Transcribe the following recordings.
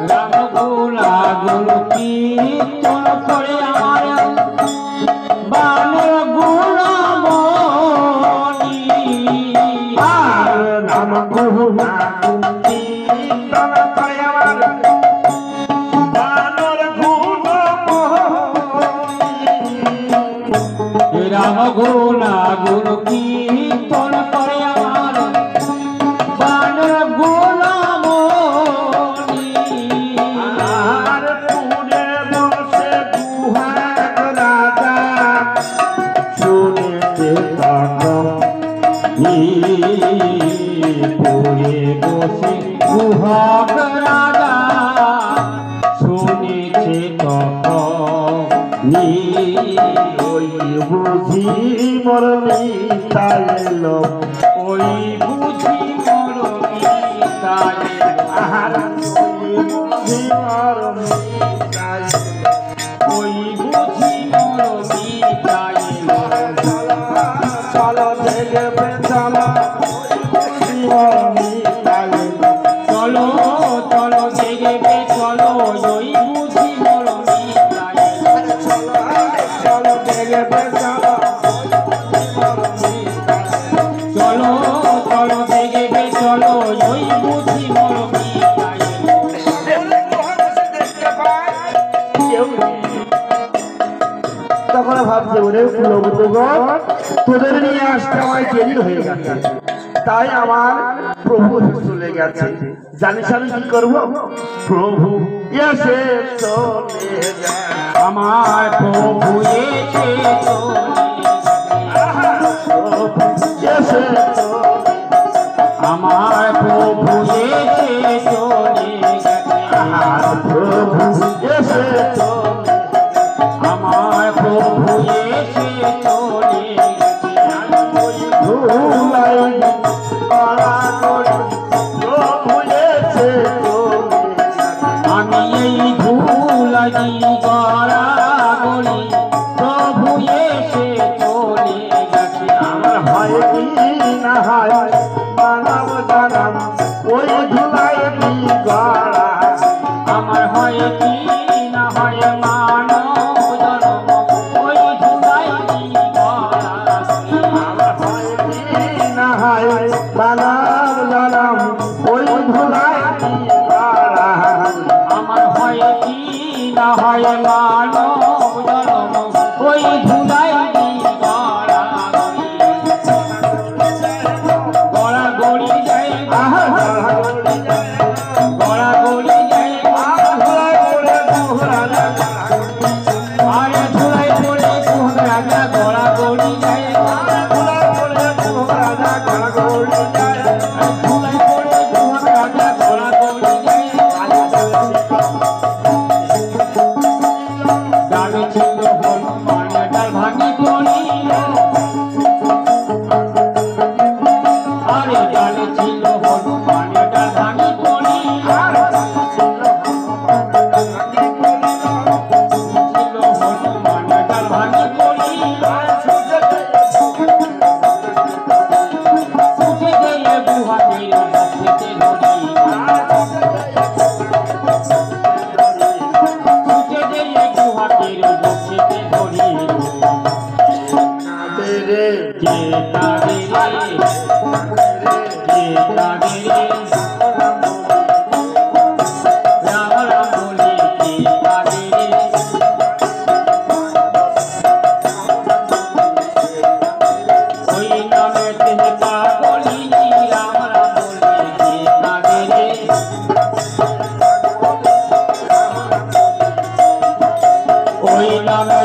রাম গোলা গুরু কীর্তন করে আমার বানর কীর্তন বানর গুণ রাম গোলা গুরু পুরে বসে গুহক রাজা, শুনেছে তখন ওই বুঝি মোর মিতাইল ওই বুঝি মরমিতায় আহার, ওই বুঝি মোর দেখবে চলো ওই বুঝি মরমিতায় চলো চলো চলো চলো চলো দেখবে চলো ওই বুঝি মরমিতায় তখন ভাবছে ওরে কুলবুতগণ তোদের নিয়ে আসতে আমায় দেরি হয়ে গেছে। তাই আমার প্রভু চলে গেছে। জানিস আমি কি করব? প্রভু এসে আমার প্রভু আমার প্রভু এসে না হয় মানব জন্ম ওই কে ওই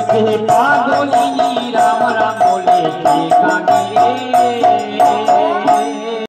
তেহে পাগলি রাম রাম বলে রে?